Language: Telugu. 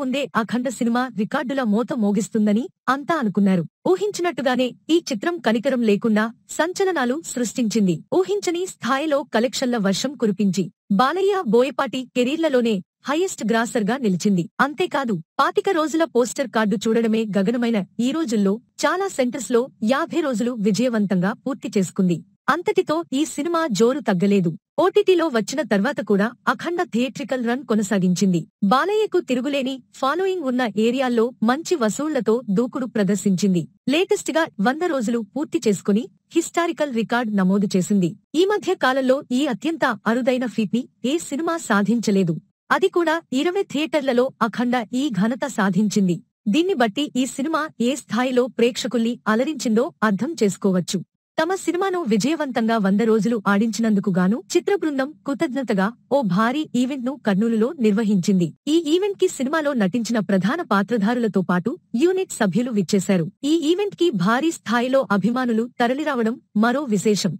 ముందే అఖండ సినిమా రికార్డుల మోత మోగిస్తుందని అంతా అనుకున్నారు. ఊహించినట్టుగానే ఈ చిత్రం కనికరం లేకుండా సంచలనాలు సృష్టించింది. ఊహించని స్థాయిలో కలెక్షన్ల వర్షం కురిపించి బాలయ్య బోయపాటి కెరీర్లలోనే హైయెస్ట్ గ్రాసర్గా నిలిచింది. అంతేకాదు పాతిక రోజుల పోస్టర్ కార్డు చూడడమే గగనమైన ఈ రోజుల్లో చాలా సెంటర్స్లో యాభై రోజులు విజయవంతంగా పూర్తి చేసుకుంది. అంతటితో ఈ సినిమా జోరు తగ్గలేదు. ఓటీటీలో వచ్చిన తర్వాత కూడా అఖండ థియేట్రికల్ రన్ కొనసాగించింది. బాలయ్యకు తిరుగులేని ఫాలోయింగ్ ఉన్న ఏరియాల్లో మంచి వసూళ్ళతో దూకుడు ప్రదర్శించింది. లేటెస్ట్గా వంద రోజులు పూర్తి చేసుకుని హిస్టారికల్ రికార్డ్ నమోదు చేసింది. ఈ మధ్య కాలంలో ఈ అత్యంత అరుదైన ఫీట్ని ఏ సినిమా సాధించలేదు. అది కూడా ఇరవై థియేటర్లలో అఖండ ఈ ఘనత సాధించింది. దీన్ని బట్టి ఈ సినిమా ఏ స్థాయిలో ప్రేక్షకుల్ని అలరించిందో అర్థం చేసుకోవచ్చు. తమ సినిమాను విజయవంతంగా వంద రోజులు ఆడించినందుకు గాను చిత్ర బృందం కృతజ్ఞతగా ఓ భారీ ఈవెంట్ను కర్నూలులో నిర్వహించింది. ఈ ఈవెంట్కి సినిమాలో నటించిన ప్రధాన పాత్రధారులతో పాటు యూనిట్ సభ్యులు విచ్చేశారు. ఈ ఈవెంట్కి భారీ స్థాయిలో అభిమానులు తరలిరావడం మరో విశేషం.